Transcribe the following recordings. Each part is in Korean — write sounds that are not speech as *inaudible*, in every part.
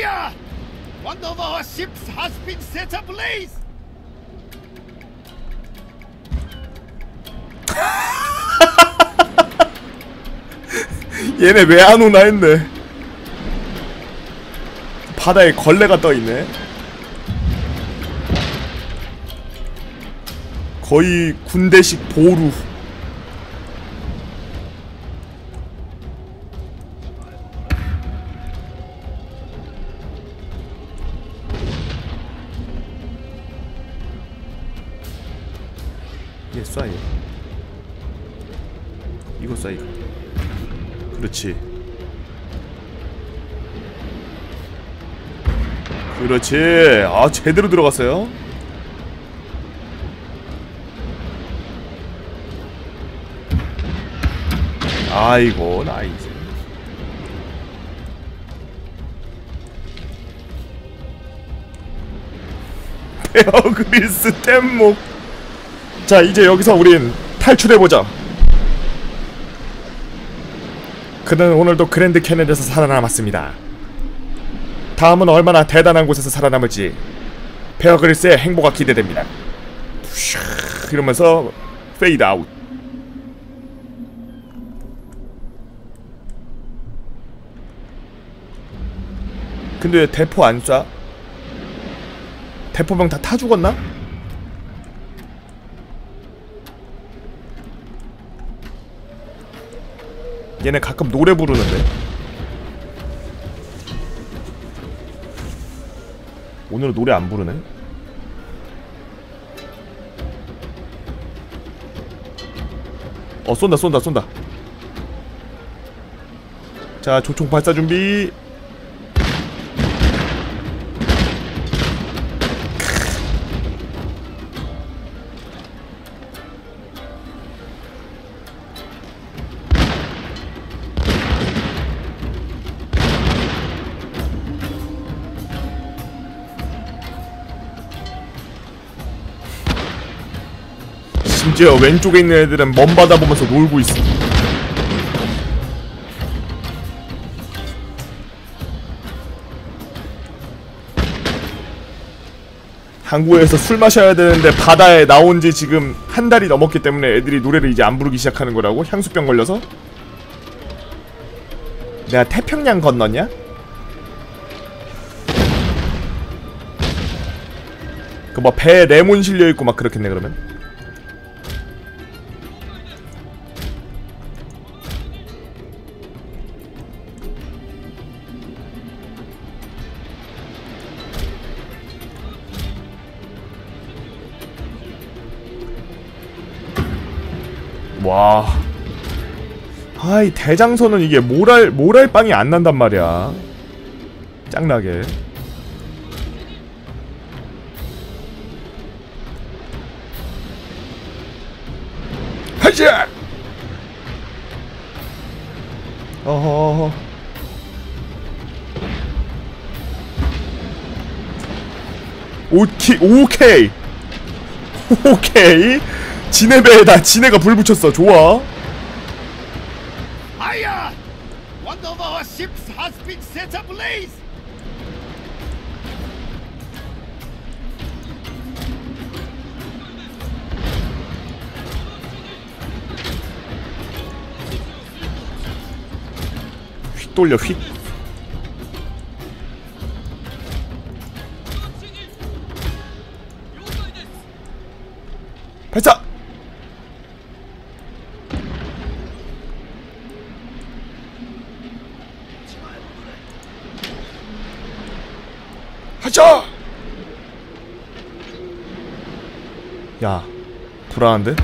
Fire! One of our ships has been set ablaze! 얘네 왜 안 오나 했네. 바다에 걸레가 떠 있네. 거의 군대식 보루. 얘 쏴, 얘. 이거 쏴, 이거. 그렇지. 그렇지. 아, 제대로 들어갔어요. 아이고, 나이스. *laughs* 베어그릴스 뗏목. 자, 이제 여기서 우린 탈출해보자. 그는 오늘도 그랜드 캐년에서 살아남았습니다. 다음은 얼마나 대단한 곳에서 살아남을지 베어그릴스의 행보가 기대됩니다. 이러면서 페이드 아웃. 근데 왜 대포 안 쏴? 대포병 다 타 죽었나? 얘네 가끔 노래 부르는데. 오늘은 노래 안 부르네. 어 쏜다 쏜다 쏜다. 자 조총 발사 준비 심지어 왼쪽에 있는 애들은 먼 바다 보면서 놀고 있어. 한국에서 술 마셔야 되는데 바다에 나온 지 지금 한 달이 넘었기 때문에 애들이 노래를 이제 안 부르기 시작하는 거라고? 향수병 걸려서? 내가 태평양 건넜냐? 그뭐 배에 레몬 실려있고 막 그렇겠네 그러면 와. 아이 대장선은 이게 모랄 모랄 빵이 안 난단 말이야. 짱나게. 하자. 어허. 오케이 오케이 *laughs* 오케이 지네 배에다 지네가 불 붙였어 좋아 Fire! One of our ships has been set ablaze! 휙 돌려 휙 야 불안한데?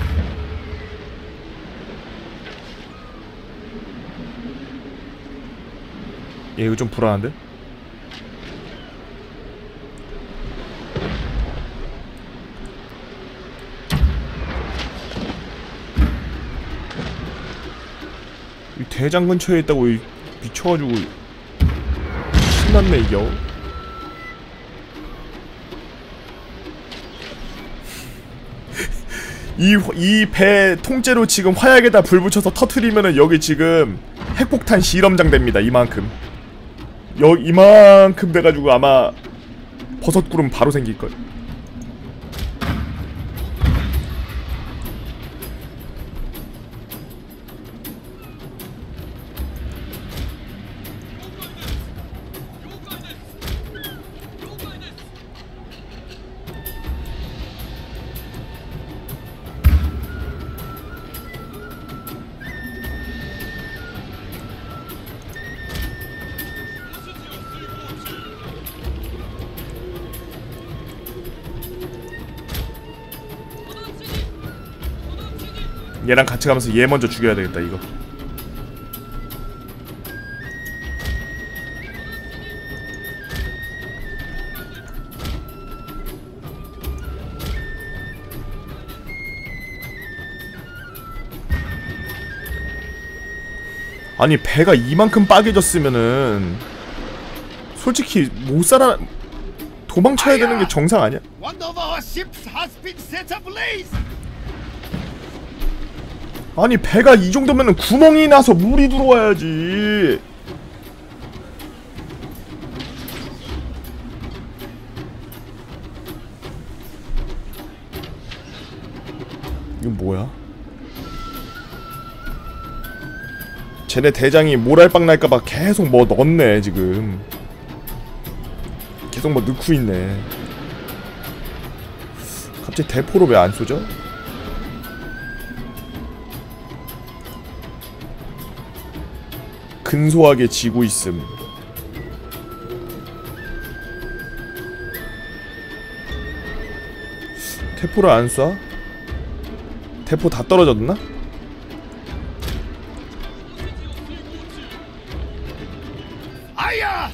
얘 이거 좀 불안한데? 이 대장 근처에 있다고 이 미쳐가지고 신났네 이겨 이 배 통째로 지금 화약에다 불 붙여서 터트리면은 여기 지금 핵폭탄 실험장 됩니다 이만큼 여 이만큼 돼가지고 아마 버섯 구름 바로 생길 걸. 얘랑 같이 가면서 얘 먼저 죽여야 되겠다 이거. 아니 배가 이만큼 빠개졌으면은 솔직히 못 살아 도망쳐야 되는 게 정상 아니야? 아니 배가 이 정도면은 구멍이 나서 물이 들어와야지. 이건 뭐야? 쟤네 대장이 모랄빵 날까봐 계속 뭐 넣었네 지금. 계속 뭐 넣고 있네. 갑자기 대포로 왜 안 쏘죠? 근소하게 지고 있음. 태포를 안 쏴? 태포 다 떨어졌나? Aya!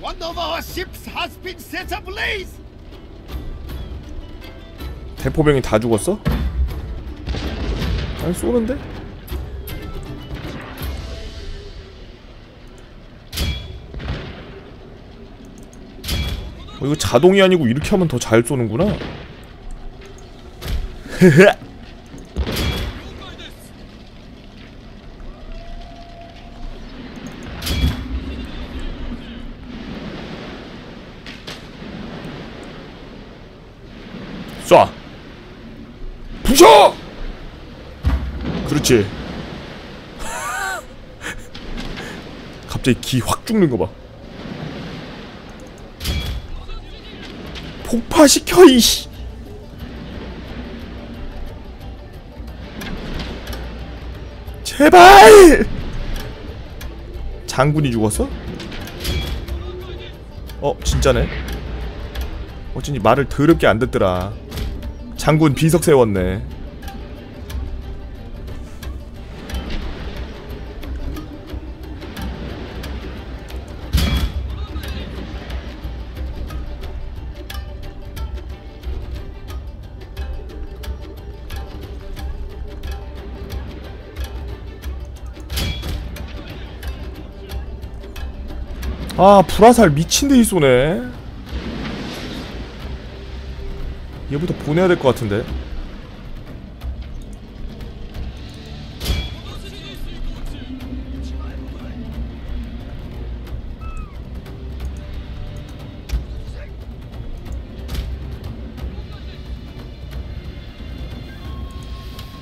One of our ships has been set ablaze! 대포병이 다 죽었어? 아니 쏘는데? 어, 이거 자동이 아니고 이렇게 하면 더 잘 쏘는구나. *laughs* 쏴. 부셔! 그렇지. *laughs* 갑자기 기 확 죽는 거봐 폭파시켜 이씨. 제발! 장군이 죽었어? 어 진짜네. 어쩐지 말을 더럽게 안 듣더라. 장군 비석 세웠네 아 불화살 미친듯이 쏘네. 얘부터 보내야 될 것 같은데.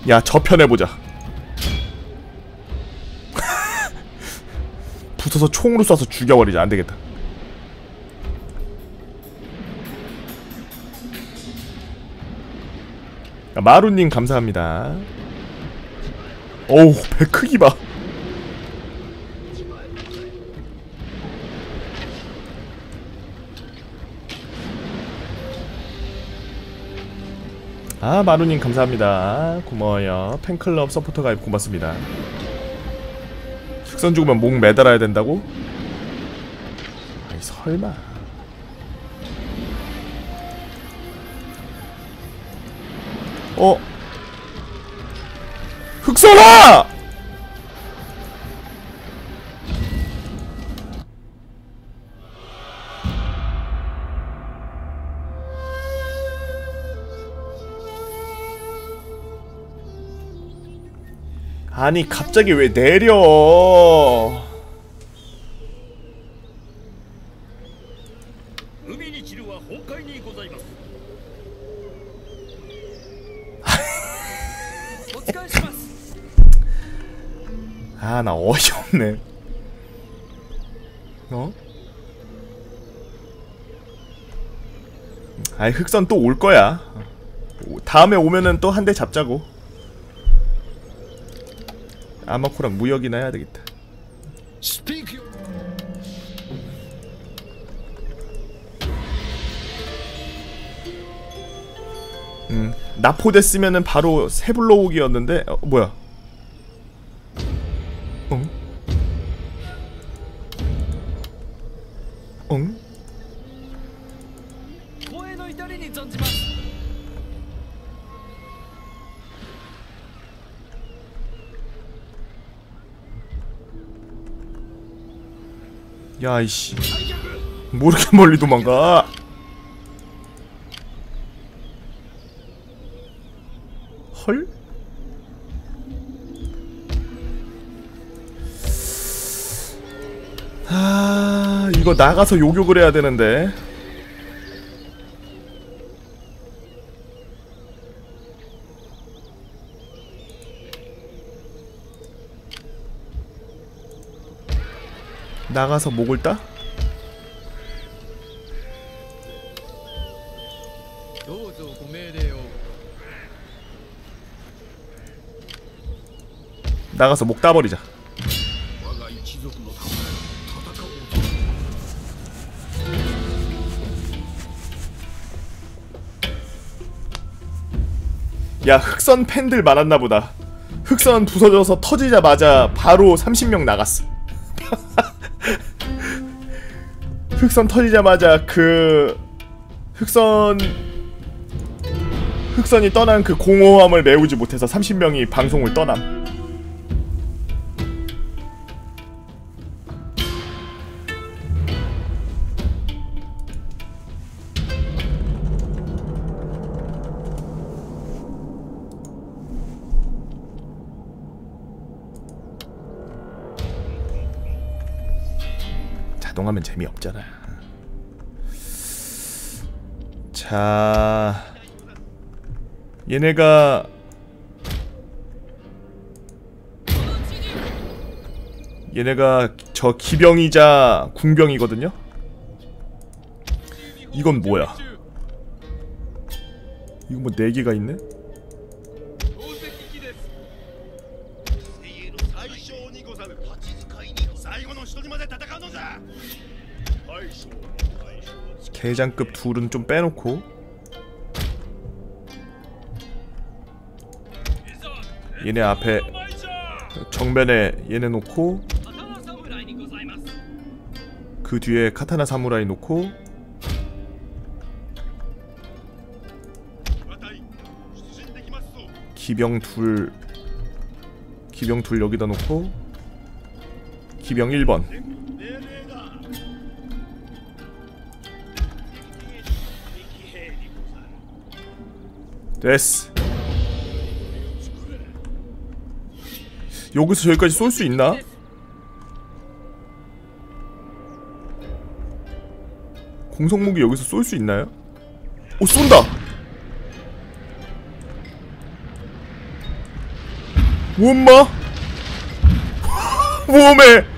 야 저편해보자 붙어서 총으로 쏴서 죽여버리자 안되겠다. 야, 마루님 감사합니다. 어우 배 크기 봐. 아 마루님 감사합니다. 고마워요. 팬클럽 서포터 가입 고맙습니다 식선 죽으면 목 매달아야 된다고? 아이 설마 어? 흑선아! 아니 갑자기 왜 내려? 아 나 어이없네. 어? 아이 흑선 또 올 거야. 다음에 오면은 또 한 대 잡자고. 아마코랑 무역이나 해야 되겠다. 음 나포 됐으면은 바로 세블로옥이었는데 어, 뭐야 야 이씨. 뭐 이렇게 멀리 도망가? 헐? 아 이거 나가서 요격을 해야 되는데 나가서 목을 따? 나가서 목 따버리자. 야 흑선 팬들 많았나 보다. 흑선 부서져서 터지자마자 바로 30명 나갔어. *laughs* 흑선 터지자마자 그 흑선 흑선이 떠난 그 공허함을 메우지 못해서 30명이 방송을 떠남 자동하면 재미없잖아. 자, 얘네가 얘네가 저 기병이자 궁병이거든요. 이건 뭐야? 이거 뭐네 개가 있네? 대장급 둘은 좀 빼놓고. 얘네 앞에 정면에 얘네 놓고 그 뒤에 카타나 사무라이 놓고. 기병 둘 기병 둘 여기다 놓고. 기병 1번. 됐어 여기서 저기까지 쏠 수 있나? 공성무기 여기서 쏠 수 있나요? 오 쏜다! 원마? 웜에 *laughs*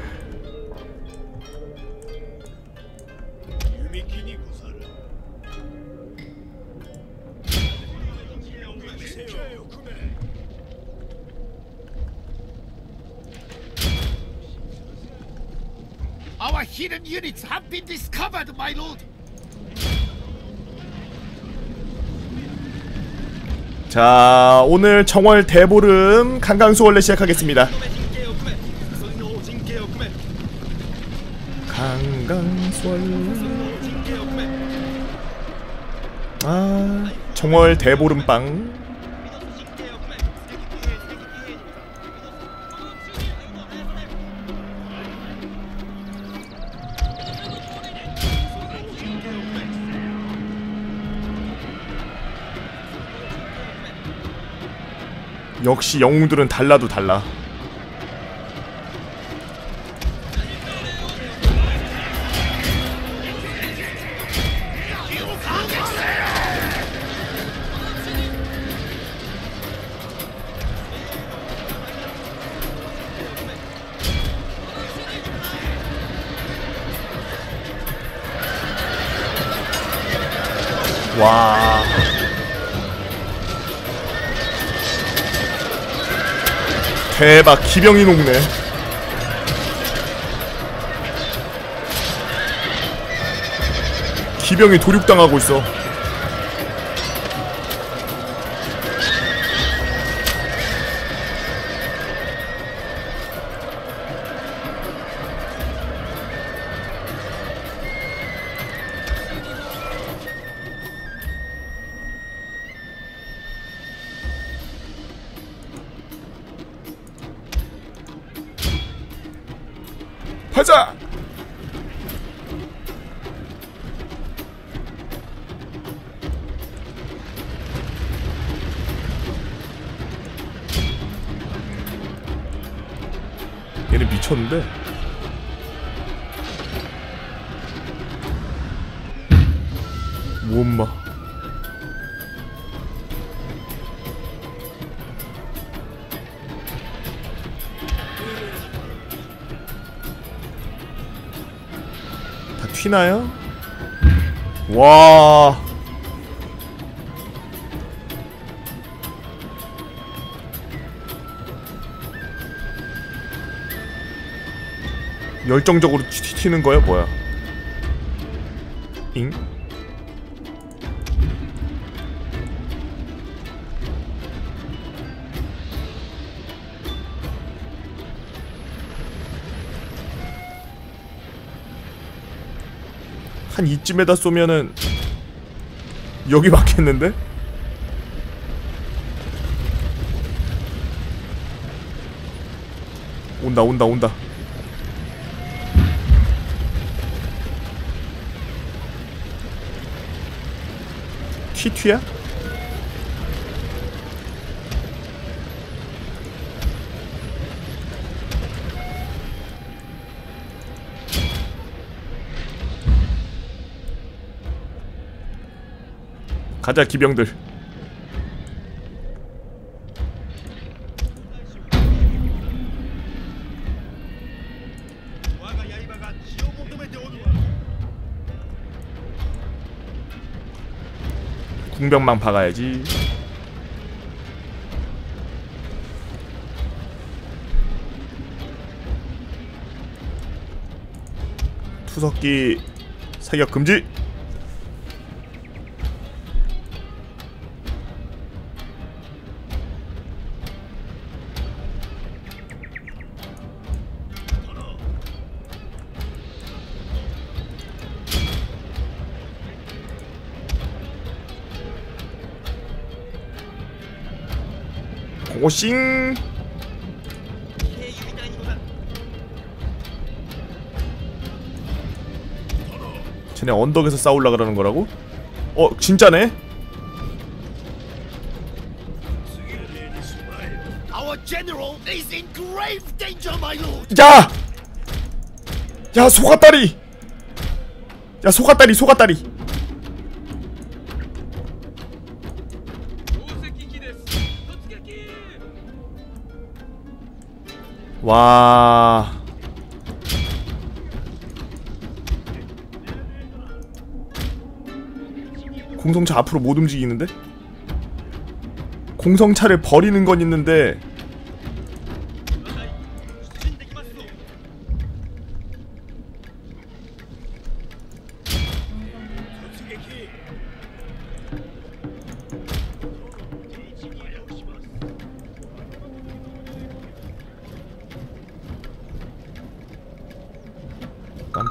자 오늘 정월 대보름 강강수월래 시작하겠습니다. 강강수월래 아 정월 대보름빵. 역시 영웅들은 달라도 달라. 와. 대박 기병이 녹네. 기병이 도륙당하고 있어. 쳤는데. 무엄마. 다 튀나요? 와. 열정적으로 튀, 튀는 거야 뭐야? 잉? 한 이쯤에다 쏘면은 여기 맞겠는데? 온다 온다 온다 튀튀야? 가자 기병들 궁병망 박아야지. 투석기 사격 금지 오싱 쟤네 언덕에서 싸울라 그러는 거라고? 어 진짜네? 야! 야 소가다리! 야 소가다리 소가다리 와 공성차 앞으로 못 움직이는데? 공성차를 버리는 건 있는데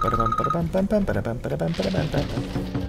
빰빠라밤빠라밤